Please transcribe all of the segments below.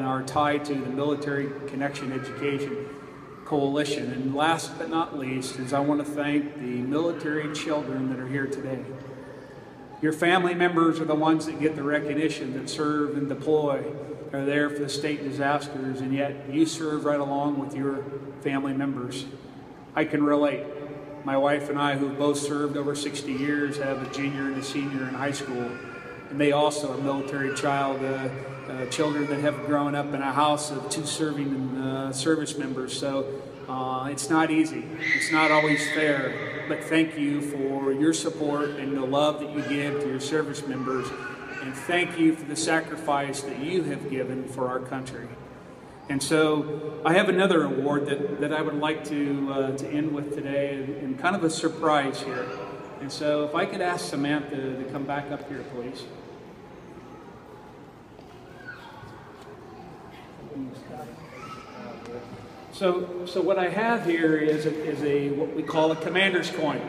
and are tied to the Military Connection Education Coalition. And last but not least is I want to thank the military children that are here today. Your family members are the ones that get the recognition that serve and deploy, are there for the state disasters, and yet you serve right along with your family members. I can relate. My wife and I, who both served over 60 years, have a junior and a senior in high school, and they also are military child uh, uh, children that have grown up in a house of two serving uh, service members. So uh, it's not easy. It's not always fair. But thank you for your support and the love that you give to your service members. And thank you for the sacrifice that you have given for our country. And so I have another award that, that I would like to, uh, to end with today and, and kind of a surprise here. And so if I could ask Samantha to come back up here, please. So, so what I have here is a, is a what we call a commander's coin.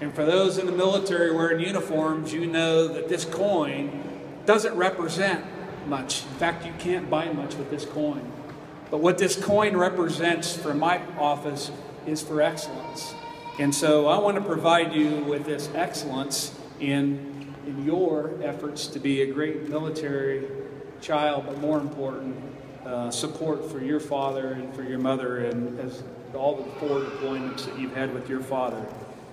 And for those in the military wearing uniforms, you know that this coin doesn't represent much. In fact, you can't buy much with this coin. But what this coin represents for my office is for excellence. And so I want to provide you with this excellence in, in your efforts to be a great military child, but more important, uh, support for your father and for your mother and as all the four deployments that you've had with your father.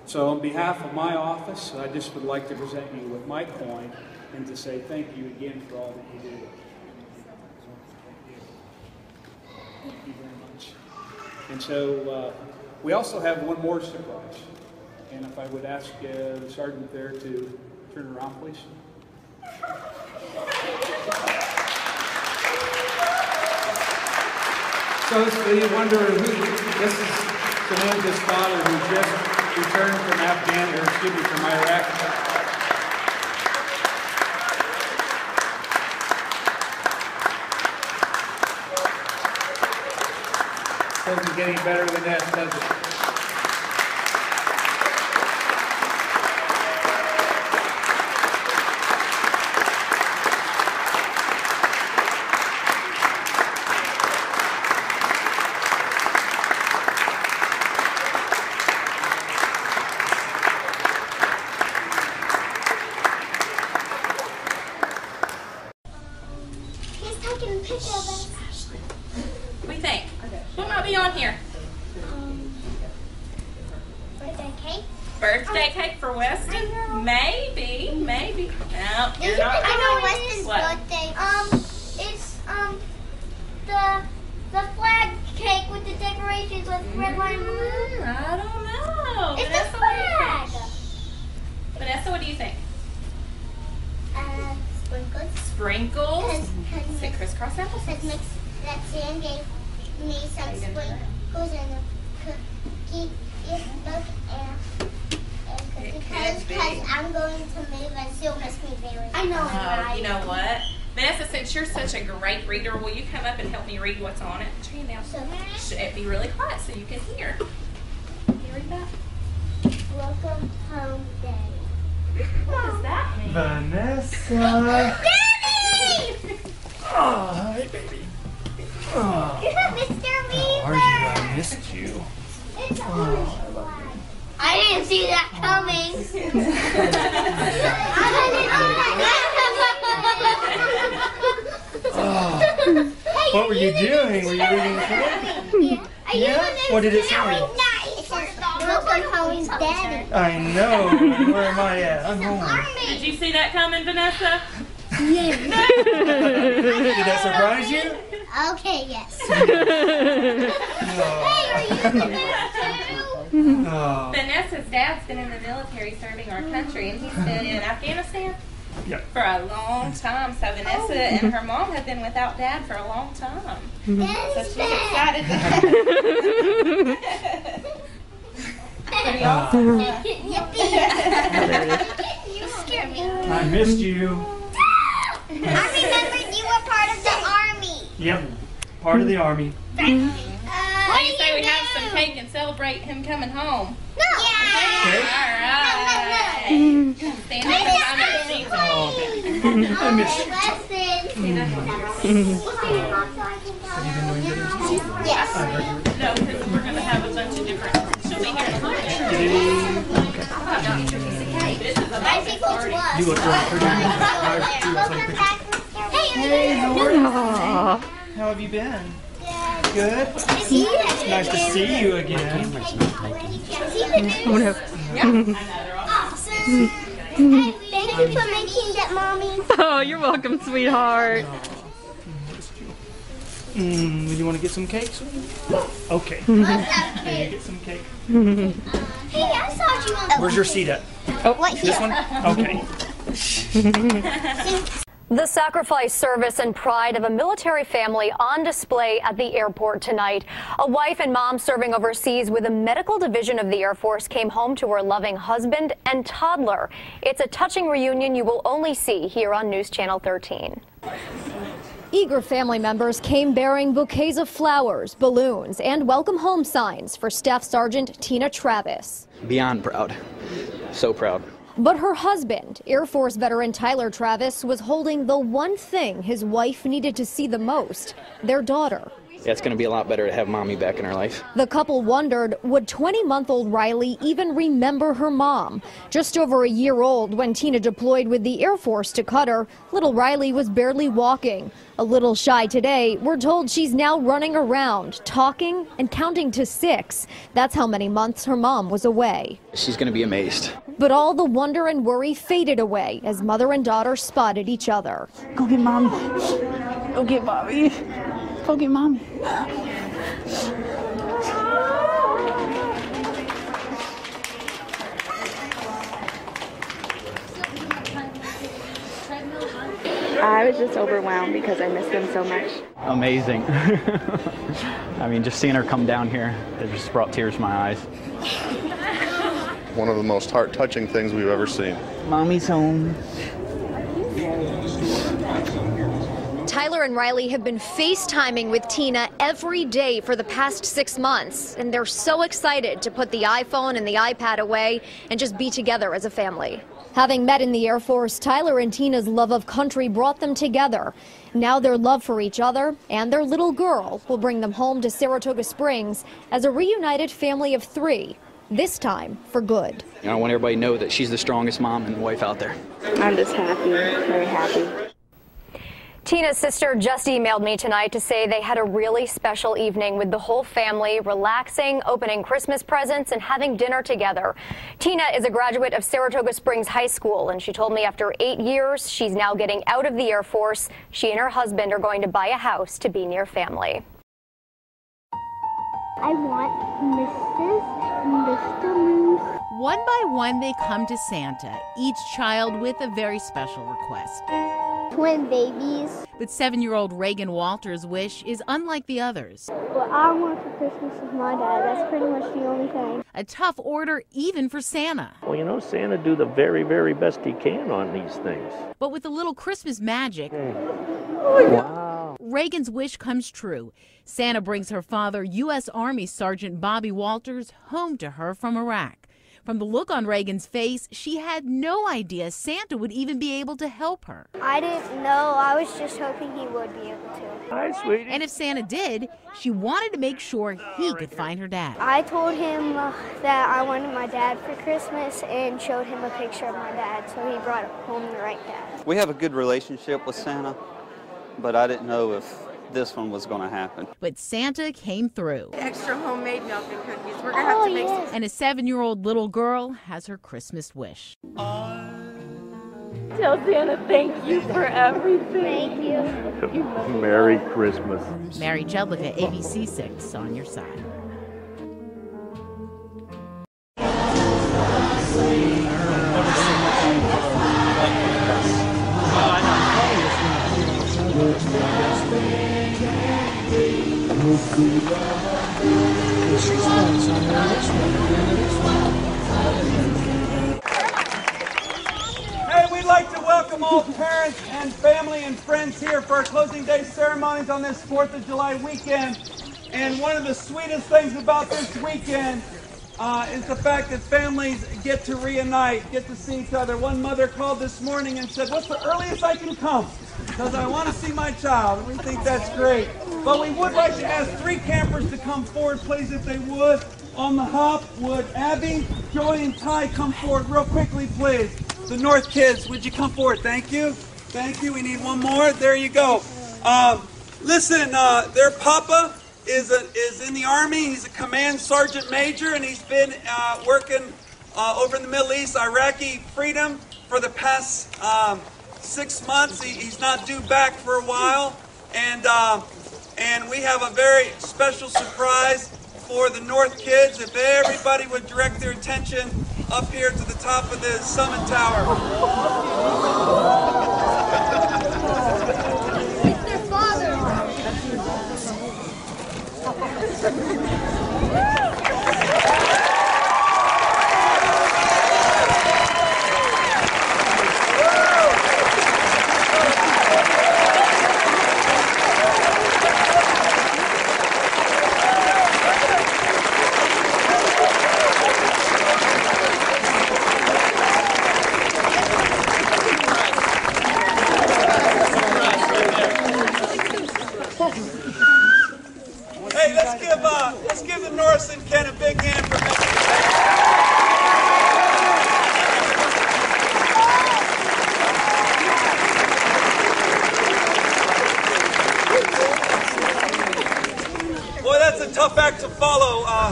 So on behalf of my office, I just would like to present you with my coin and to say thank you again for all that you do. Thank you very much. And so uh, we also have one more surprise. And if I would ask uh, the sergeant there to turn around, please. So, so you wonder who, this is Samantha's father who just returned from Afghan, or excuse me, from Iraq. Doesn't get any better than that, does it? Birthday cake for Weston? Maybe, maybe. No, you're not. I know Weston's What? birthday. Um, it's um the the flag cake with the decorations with red, white, and blue. Mm, I don't know. It's Vanessa, the what do you flag. think? Vanessa, what do you think? Uh, sprinkles. Sprinkles? Cause, Say crisscross apples? cause mix, that Sam gave me some sprinkles and a cookie. Yes, look and. and It Cause, cause I'm going to move and she'll miss me very. I know, Oh, you know what? Vanessa, since you're such a great reader, will you come up and help me read what's on it? Turn it down. So, Should it be really quiet so you can hear? Can you read that? welcome home, Daddy. What does that mean? Vanessa. Daddy! Oh, hi, baby. Oh, Mr. how are Weaver! you? I missed you. It's an orange flag. I didn't see that coming. Oh, what were you doing? Were you reading the book? Yeah? What did it say? Welcome home, Daddy. I know. Where am I at? I'm home. Did you see that coming, Vanessa? Did that surprise you? Okay, yes. Oh. Hey, are you there too? Oh. Vanessa's dad's been in the military serving our country, and he's been in Afghanistan Yep. for a long time. So Vanessa oh. and her mom have been without dad for a long time. Mm-hmm. So Daddy's she's back. excited. Pretty uh, awesome. Yippee. You scared me. I missed you. I remembered you were part of the army. Yep. Part of the army. Uh, What do you say we have some cake and celebrate him coming home. No. All right. Stand up and find our seats. I miss you. Yes. No, because we're going to have a bunch of different. She'll be here in a minute. I think which was. You look really pretty. I see you outside the picture. Hey, how are you? How have you been? Good. It's nice to see you again. Awesome. Thank you for making that, mommy. Oh, you're welcome, sweetheart. Mm, do you want to get some cakes? Okay. Here, you get some cake. Hey, I saw you on. Where's your seat at? Oh, Right This one? Okay. The sacrifice, service, and pride of a military family on display at the airport tonight. A wife and mom serving overseas with a medical division of the Air Force came home to her loving husband and toddler. It's a touching reunion you will only see here on News Channel 13. Eager family members came bearing bouquets of flowers, balloons, and welcome home signs for Staff Sergeant Tina Travis. beyond proud. So proud. But her husband, Air Force veteran Tyler Travis, was holding the one thing his wife needed to see the most their daughter. Yeah, it's going to be a lot better to have mommy back in her life. The couple wondered would 20 month old Riley even remember her mom? Just over a year old when Tina deployed with the Air Force to Qatar, little Riley was barely walking. A little shy today, we're told she's now running around, talking, and counting to six. That's how many months her mom was away. She's going to be amazed. But all the wonder and worry faded away as mother and daughter spotted each other. Go get mommy. Go get mommy. Go get mommy. I was just overwhelmed because I missed them so much. amazing. I mean, just seeing her come down here, it just brought tears to my eyes. One of the most heart touching things we've ever seen. Mommy's home. Tyler and Riley have been FaceTiming with Tina every day for the past six months, and they're so excited to put the iPhone and the iPad away and just be together as a family. Having met in the Air Force, Tyler and Tina's love of country brought them together. Now their love for each other and their little girl will bring them home to Saratoga Springs as a reunited family of three, this time for good. You know, I want everybody to know that she's the strongest mom and wife out there. I'm just happy, very happy. Tina's sister just emailed me tonight to say they had a really special evening with the whole family, relaxing, opening Christmas presents, and having dinner together. Tina is a graduate of Saratoga Springs High School, and she told me after eight years, she's now getting out of the Air Force. She and her husband are going to buy a house to be near family. I want Mrs. and Mr. Moose. One by one, they come to Santa, each child with a very special request. Twin babies. But seven year old Reagan Walters' wish is unlike the others. What I want for Christmas is my dad. That's pretty much the only thing. A tough order, even for Santa. Well, you know, Santa do the very, very best he can on these things. But with a little Christmas magic, hmm. Wow. Reagan's wish comes true. Santa brings her father, U.S. Army Sergeant Bobby Walters, home to her from Iraq. From the look on Reagan's face, she had no idea Santa would even be able to help her. I didn't know. I was just hoping he would be able to. Hi, sweetie. And if Santa did, she wanted to make sure he could find her dad. I told him uh, that I wanted my dad for Christmas and showed him a picture of my dad, so he brought home the right dad. We have a good relationship with Santa, but I didn't know if this one was going to happen. But Santa came through. Extra homemade milk and cookies. We're gonna have to oh, make some. And a seven year old little girl has her Christmas wish. Tell Santa thank you for everything. Thank you. Merry Christmas. Mary Jedlicka, ABC 6, on your side. Hey, we'd like to welcome all parents and family and friends here for our closing day ceremonies on this 4th of July weekend. And one of the sweetest things about this weekend uh, is the fact that families get to reunite, get to see each other. One mother called this morning and said, What's the earliest I can come? Because I want to see my child. And we think that's great. But we would like to ask three campers to come forward, please, if they would. On the hop, would Abby, Joey, and Ty come forward real quickly, please? The North kids, would you come forward? Thank you. Thank you. We need one more. There you go. Um, listen, uh, their papa is a, is in the army. He's a command sergeant major, and he's been uh, working uh, over in the Middle East, Iraqi freedom, for the past um, six months. He, he's not due back for a while, and uh, and we have a very special surprise for the North kids. If everybody would direct their attention up here to the top of the summit tower. Tough act to follow. Uh,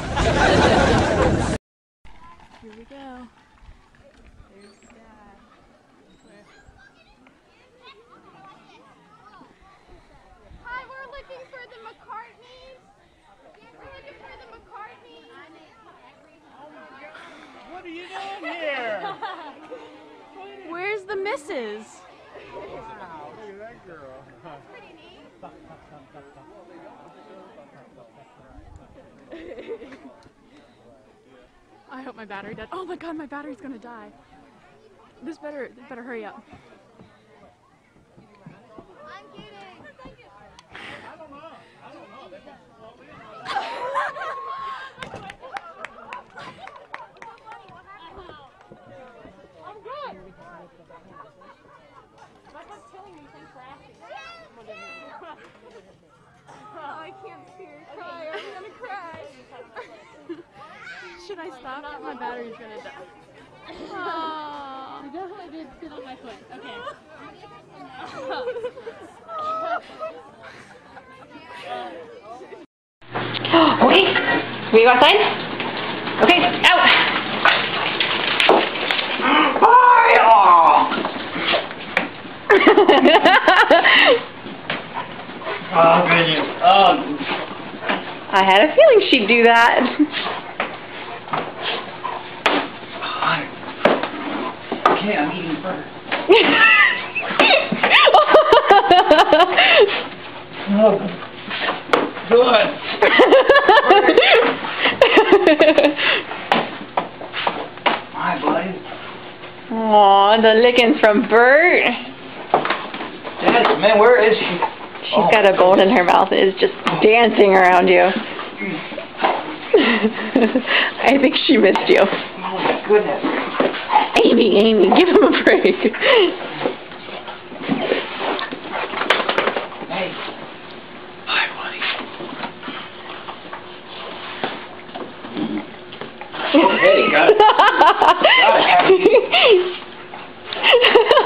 Here we go. Hi, we're looking for the McCartneys. We're looking for the McCartneys. What are you doing here? Where's the missus? Look at that girl. I hope my battery died. Oh my god, my battery's gonna die. This better this better hurry up. I'm good. My husband's telling me thanks for asking. Oh, I can't see her cry. I'm gonna cry. Should I stop? My battery's gonna die. Aww. You definitely did sit on my foot. Okay. Okay, we go outside? Okay, out! Oh, goodness. Oh. I had a feeling she'd do that. Okay, I'm eating first. Oh, good. Hi, buddy. Aw, the lickings from Bert. Dad, man, where is she? She's got a bone in her mouth and is just dancing around you. I think she missed you. Oh, my goodness. Amy, Amy, give him a break. Hey. Hi, buddy. Hey, got it. Got it, happy.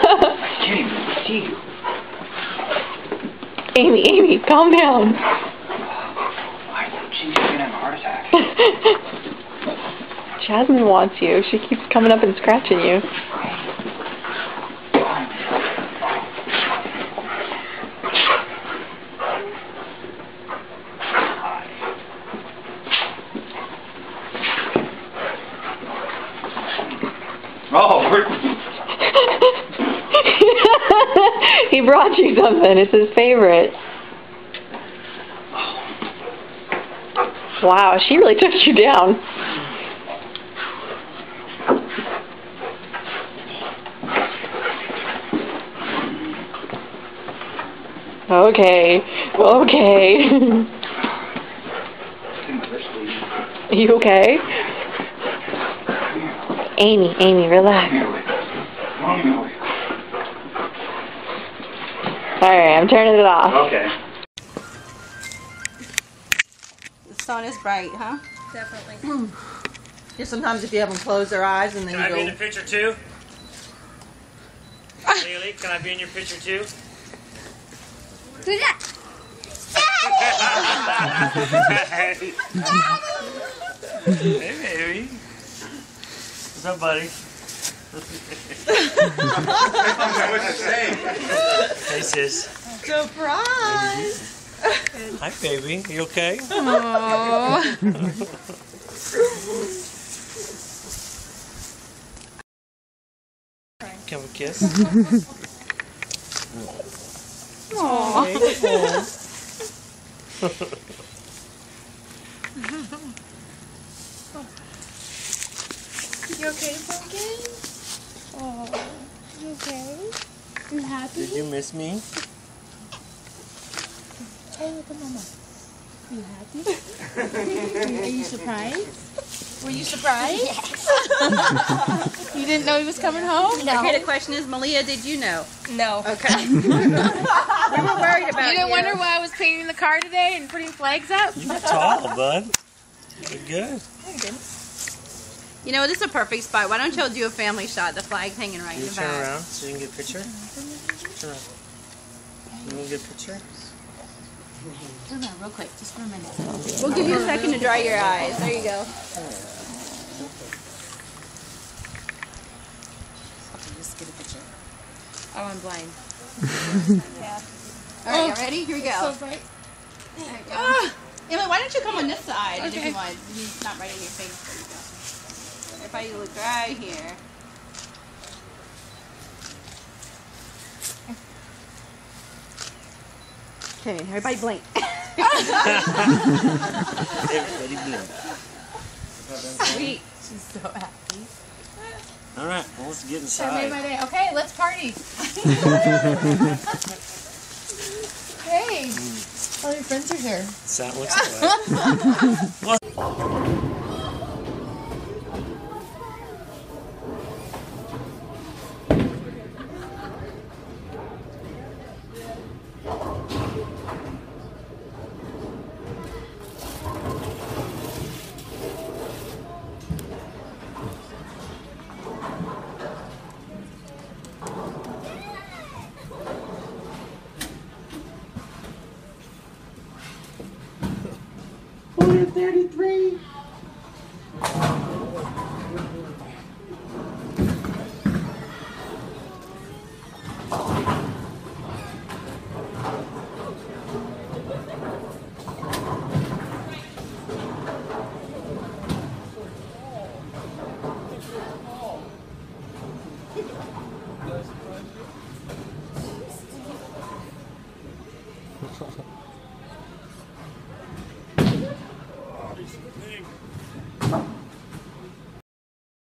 I can't even see you. Amy, Amy, calm down. I, she's gonna have a heart attack. Jasmine wants you. She keeps coming up and scratching you. Oh, he brought you something. It's his favorite. Wow, she really took you down. Okay, okay. you okay? Amy, Amy, relax. Alright, I'm turning it off. Okay. The sun is bright, huh? Definitely. Hmm. Just sometimes if you have them close their eyes and then Can I you be in go. the picture too? Lily, can I be in your picture too? Who's that? hey, baby. What's up, buddy? hey, sis. Surprise! Hi, baby. You okay? Can we kiss? You okay, Pumpkin? Oh, you okay? You happy? Did you miss me? Hey, look at Mama. You happy? Are you surprised? Were you surprised? Yes. you didn't know he was coming home? No. Okay, the question is, Malia, did you know? No. Okay. we were worried about You didn't wonder why I was painting the car today and putting flags up? You're tall, bud. You're good. You know, this is a perfect spot. Why don't y'all do a family shot? The flag's hanging right in You the turn back. around so you can get a picture. Turn around. You want to get a picture? Turn around real quick, just for a minute. We'll give you a second to dry your eyes. There you go. Just get a picture. Oh, I'm blind. All right, you ready? Here we go. So bright. There you go. Ah, Emily, why don't you come on this side? and If Okay. you want, He's not right in your face. There you go. Everybody look right here. Okay, everybody blink. Everybody blink. Sweet. She's so happy. All right, well, let's get inside. I made my day. Okay, let's party. hey, hmm. all your friends are here. That looks good. Thirty-three.